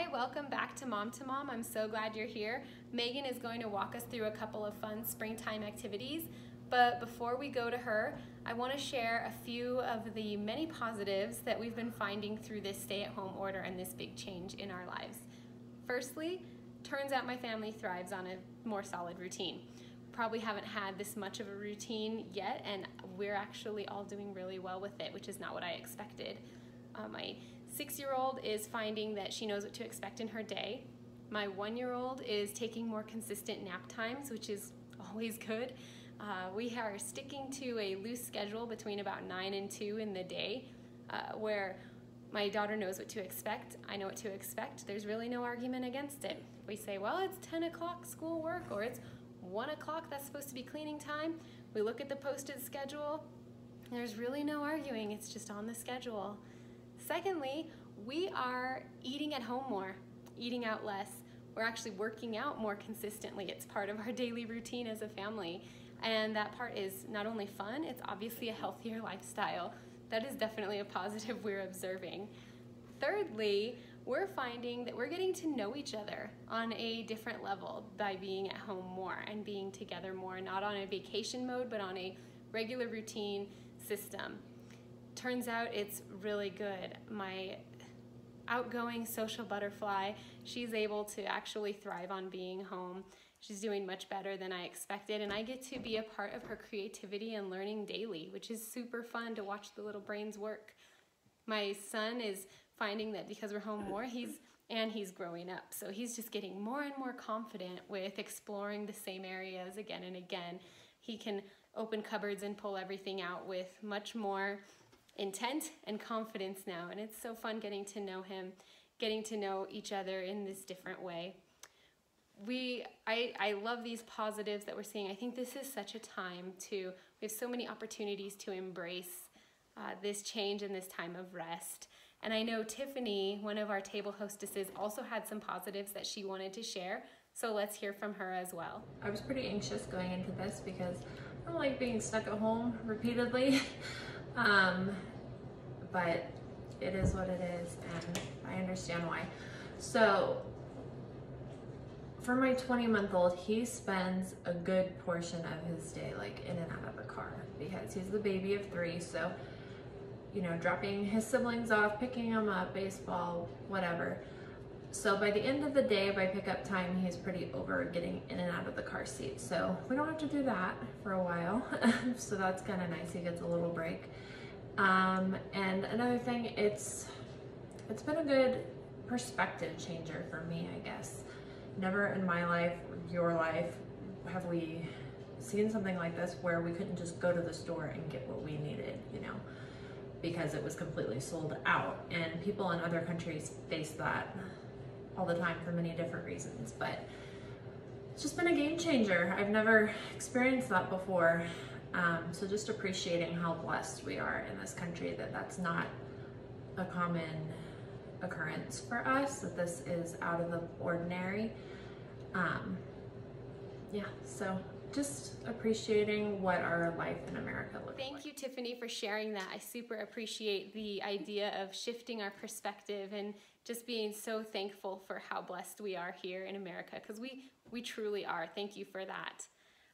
Hi, welcome back to Mom to Mom. I'm so glad you're here. Megan is going to walk us through a couple of fun springtime activities. But before we go to her, I want to share a few of the many positives that we've been finding through this stay at home order and this big change in our lives. Firstly, turns out my family thrives on a more solid routine. Probably haven't had this much of a routine yet, and we're actually all doing really well with it, which is not what I expected. Uh, my six year old is finding that she knows what to expect in her day. My one year old is taking more consistent nap times, which is always good. Uh, we are sticking to a loose schedule between about 9 and 2 in the day uh, where my daughter knows what to expect. I know what to expect. There's really no argument against it. We say, well, it's 10 o'clock school work or it's 1 o'clock, that's supposed to be cleaning time. We look at the posted schedule. There's really no arguing, it's just on the schedule. Secondly, we are eating at home more, eating out less. We're actually working out more consistently. It's part of our daily routine as a family. And that part is not only fun, it's obviously a healthier lifestyle. That is definitely a positive we're observing. Thirdly, we're finding that we're getting to know each other on a different level by being at home more and being together more, not on a vacation mode, but on a regular routine system. Turns out it's really good. My outgoing social butterfly, she's able to actually thrive on being home She's doing much better than I expected, and I get to be a part of her creativity and learning daily, which is super fun to watch the little brains work. My son is finding that because we're home more, he's and he's growing up. So he's just getting more and more confident with exploring the same areas again and again. He can open cupboards and pull everything out with much more intent and confidence now. And it's so fun getting to know him, getting to know each other in this different way we I, I love these positives that we're seeing. I think this is such a time to we have so many opportunities to embrace uh, this change and this time of rest. And I know Tiffany, one of our table hostesses, also had some positives that she wanted to share. So let's hear from her as well. I was pretty anxious going into this because I don't like being stuck at home repeatedly. um, but it is what it is and I understand why. So for my 20 month old, he spends a good portion of his day like in and out of the car because he's the baby of three. So, you know, dropping his siblings off, picking them up, baseball, whatever. So by the end of the day, by pickup time, he's pretty over getting in and out of the car seat. So we don't have to do that for a while. so that's kind of nice. He gets a little break. Um, and another thing, it's it's been a good perspective changer for me, I guess never in my life, your life, have we seen something like this where we couldn't just go to the store and get what we needed, you know, because it was completely sold out. And people in other countries face that all the time for many different reasons. But it's just been a game changer. I've never experienced that before. Um, so just appreciating how blessed we are in this country that that's not a common occurrence for us, that this is out of the ordinary. Um, yeah, so just appreciating what our life in America looks Thank like. Thank you, Tiffany, for sharing that. I super appreciate the idea of shifting our perspective and just being so thankful for how blessed we are here in America, because we, we truly are. Thank you for that.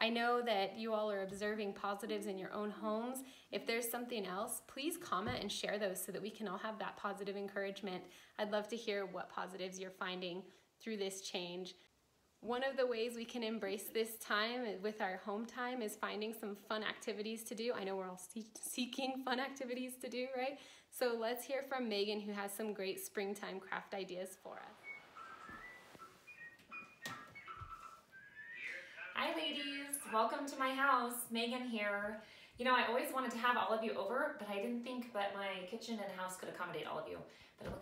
I know that you all are observing positives in your own homes. If there's something else, please comment and share those so that we can all have that positive encouragement. I'd love to hear what positives you're finding through this change. One of the ways we can embrace this time with our home time is finding some fun activities to do. I know we're all seeking fun activities to do, right? So let's hear from Megan who has some great springtime craft ideas for us. Hi ladies, welcome to my house. Megan here. You know, I always wanted to have all of you over, but I didn't think that my kitchen and house could accommodate all of you, but it.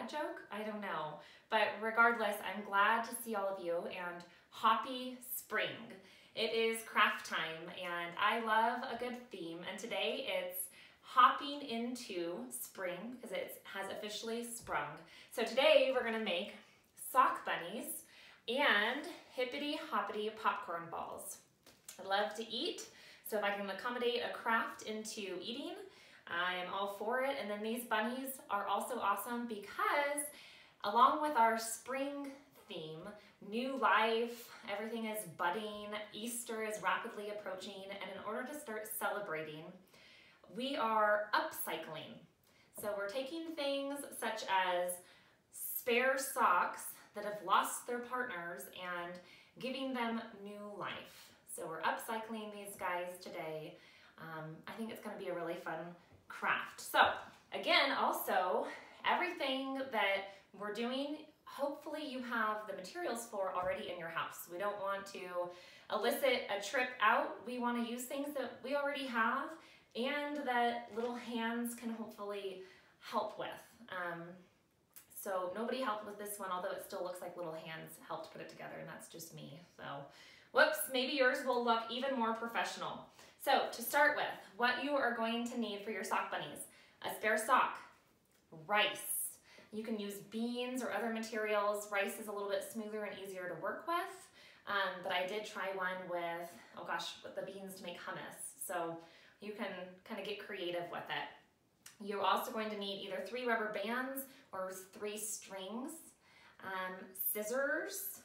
Bad joke? I don't know. But regardless, I'm glad to see all of you and happy spring. It is craft time and I love a good theme and today it's hopping into spring because it has officially sprung. So today we're gonna make sock bunnies and hippity hoppity popcorn balls. I love to eat, so if I can accommodate a craft into eating, I'm all for it. And then these bunnies are also awesome because along with our spring theme, new life, everything is budding, Easter is rapidly approaching, and in order to start celebrating, we are upcycling. So we're taking things such as spare socks that have lost their partners and giving them new life. So we're upcycling these guys today. Um, I think it's going to be a really fun craft. So again, also everything that we're doing, hopefully you have the materials for already in your house. We don't want to elicit a trip out. We want to use things that we already have and that little hands can hopefully help with. Um, so nobody helped with this one, although it still looks like little hands helped put it together, and that's just me. So, whoops, maybe yours will look even more professional. So to start with, what you are going to need for your sock bunnies, a spare sock, rice. You can use beans or other materials. Rice is a little bit smoother and easier to work with, um, but I did try one with, oh gosh, with the beans to make hummus. So you can kind of get creative with it. You're also going to need either three rubber bands or three strings, um, scissors,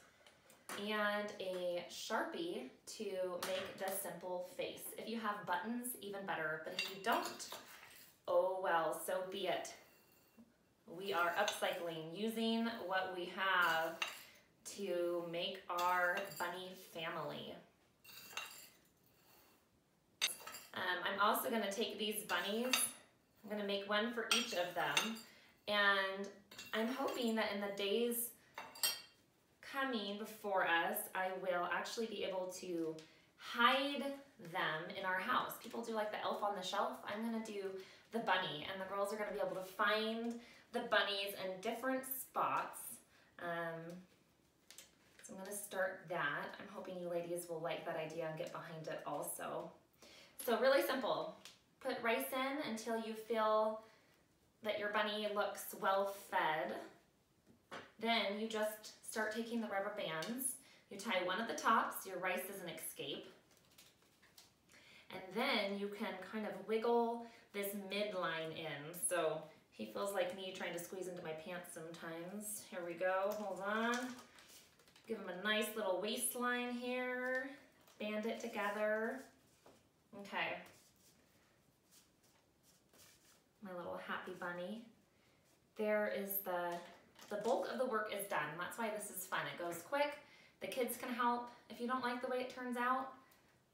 and a Sharpie to make the simple face. If you have buttons, even better, but if you don't, oh well, so be it. We are upcycling, using what we have to make our bunny family. Um, I'm also gonna take these bunnies I'm gonna make one for each of them. And I'm hoping that in the days coming before us, I will actually be able to hide them in our house. People do like the elf on the shelf. I'm gonna do the bunny and the girls are gonna be able to find the bunnies in different spots. Um, so I'm gonna start that. I'm hoping you ladies will like that idea and get behind it also. So really simple. Put rice in until you feel that your bunny looks well fed. Then you just start taking the rubber bands. You tie one at the top so your rice doesn't escape. And then you can kind of wiggle this midline in. So he feels like me trying to squeeze into my pants sometimes. Here we go, hold on. Give him a nice little waistline here. Band it together. Okay, my little happy bunny. There is the, the bulk of the work is done. That's why this is fun. It goes quick. The kids can help. If you don't like the way it turns out,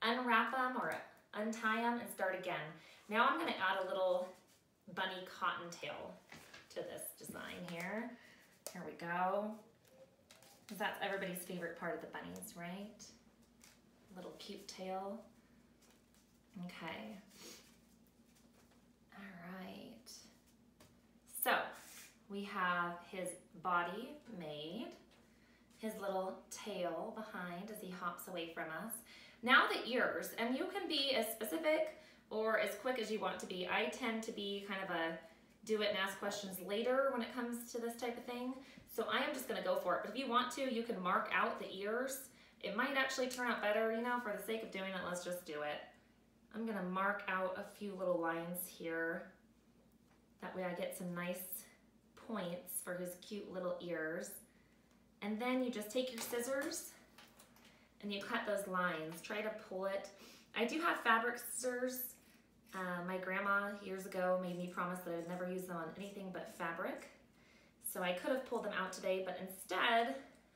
unwrap them or untie them and start again. Now I'm gonna add a little bunny cottontail to this design here. Here we go. That's everybody's favorite part of the bunnies, right? Little cute tail. Okay. So we have his body made, his little tail behind as he hops away from us. Now the ears, and you can be as specific or as quick as you want to be. I tend to be kind of a do it and ask questions later when it comes to this type of thing. So I am just gonna go for it. But if you want to, you can mark out the ears. It might actually turn out better, you know, for the sake of doing it, let's just do it. I'm gonna mark out a few little lines here that way I get some nice points for his cute little ears. And then you just take your scissors and you cut those lines. Try to pull it. I do have fabric scissors. Uh, my grandma years ago made me promise that I would never use them on anything but fabric. So I could have pulled them out today, but instead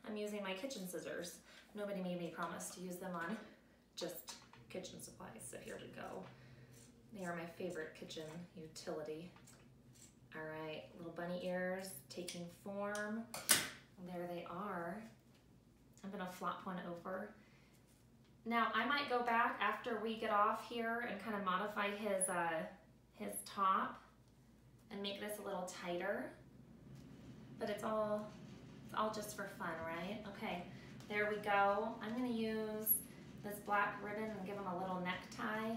I'm using my kitchen scissors. Nobody made me promise to use them on just kitchen supplies, so here we go. They are my favorite kitchen utility. All right, little bunny ears taking form. There they are. I'm gonna flop one over. Now I might go back after we get off here and kind of modify his, uh, his top and make this a little tighter. But it's all, it's all just for fun, right? Okay, there we go. I'm gonna use this black ribbon and give him a little necktie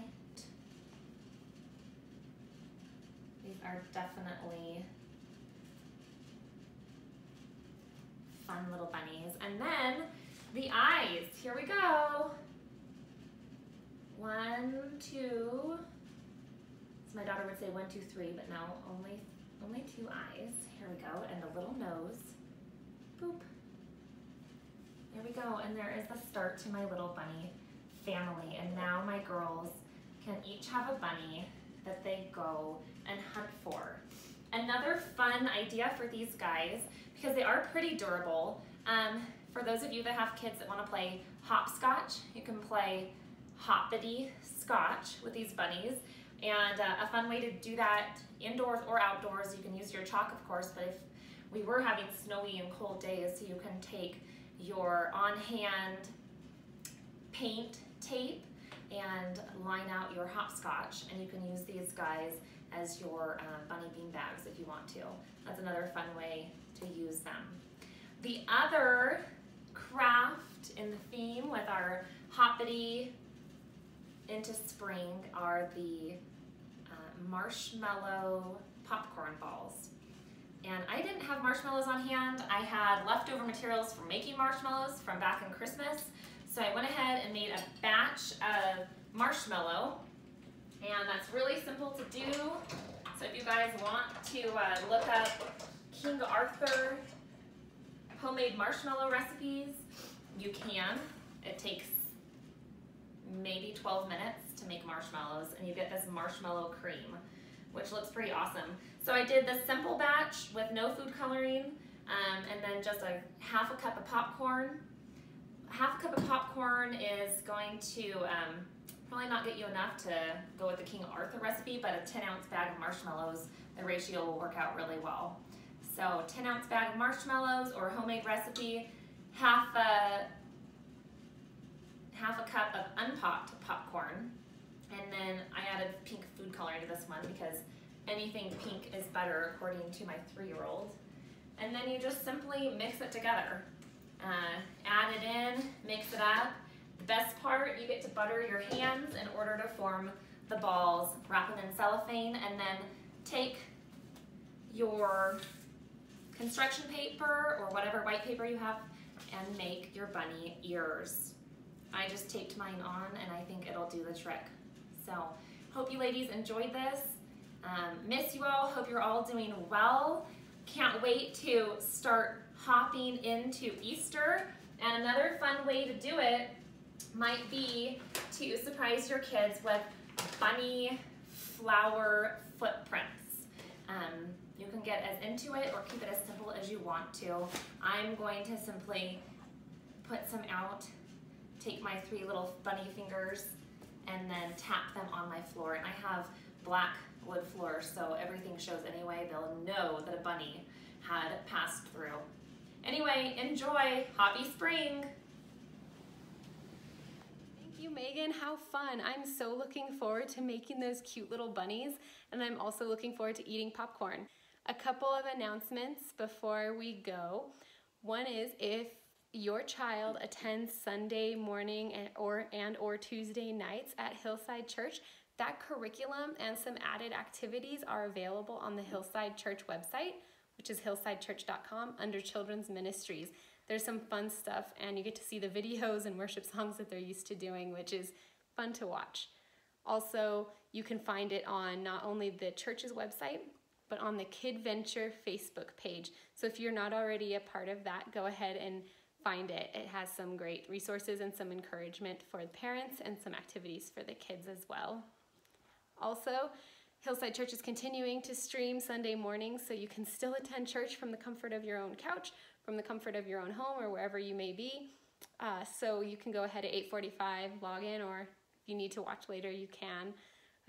These are definitely fun little bunnies. And then the eyes, here we go. One, two, So my daughter would say one, two, three, but no, only only two eyes. Here we go, and a little nose. Boop. There we go, and there is the start to my little bunny family. And now my girls can each have a bunny that they go and hunt for. Another fun idea for these guys, because they are pretty durable, um, for those of you that have kids that want to play hopscotch, you can play hoppity scotch with these bunnies. And uh, a fun way to do that indoors or outdoors, you can use your chalk, of course, but if we were having snowy and cold days, you can take your on-hand paint tape and line out your hopscotch, and you can use these guys as your uh, bunny bean bags if you want to. That's another fun way to use them. The other craft in the theme with our hoppity into spring are the uh, marshmallow popcorn balls. And I didn't have marshmallows on hand. I had leftover materials for making marshmallows from back in Christmas. So I went ahead and made a batch of marshmallow. And that's really simple to do. So if you guys want to uh, look up King Arthur homemade marshmallow recipes, you can. It takes maybe 12 minutes to make marshmallows and you get this marshmallow cream, which looks pretty awesome. So I did the simple batch with no food coloring um, and then just a half a cup of popcorn. Half a cup of popcorn is going to um, probably not get you enough to go with the King Arthur recipe, but a 10 ounce bag of marshmallows, the ratio will work out really well. So 10 ounce bag of marshmallows or homemade recipe, half a, half a cup of unpopped popcorn, and then I added pink food coloring to this one because anything pink is better according to my three-year-old. And then you just simply mix it together. Uh, add it in, mix it up. Best part, you get to butter your hands in order to form the balls, wrap them in cellophane, and then take your construction paper or whatever white paper you have and make your bunny ears. I just taped mine on and I think it'll do the trick. So hope you ladies enjoyed this. Um, miss you all, hope you're all doing well. Can't wait to start hopping into Easter. And another fun way to do it might be to surprise your kids with bunny flour footprints. Um, you can get as into it or keep it as simple as you want to. I'm going to simply put some out, take my three little bunny fingers, and then tap them on my floor. And I have black wood floor, so everything shows anyway. They'll know that a bunny had passed through. Anyway, enjoy. Happy spring. You, Megan. How fun. I'm so looking forward to making those cute little bunnies, and I'm also looking forward to eating popcorn. A couple of announcements before we go. One is if your child attends Sunday morning and or, and or Tuesday nights at Hillside Church, that curriculum and some added activities are available on the Hillside Church website, which is hillsidechurch.com under Children's Ministries. There's some fun stuff and you get to see the videos and worship songs that they're used to doing, which is fun to watch. Also, you can find it on not only the church's website, but on the Kid Venture Facebook page. So if you're not already a part of that, go ahead and find it. It has some great resources and some encouragement for the parents and some activities for the kids as well. Also, Hillside Church is continuing to stream Sunday mornings, so you can still attend church from the comfort of your own couch, from the comfort of your own home, or wherever you may be. Uh, so you can go ahead at 8:45, log in, or if you need to watch later, you can.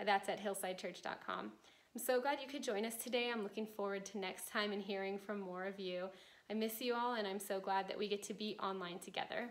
That's at hillsidechurch.com. I'm so glad you could join us today. I'm looking forward to next time and hearing from more of you. I miss you all, and I'm so glad that we get to be online together.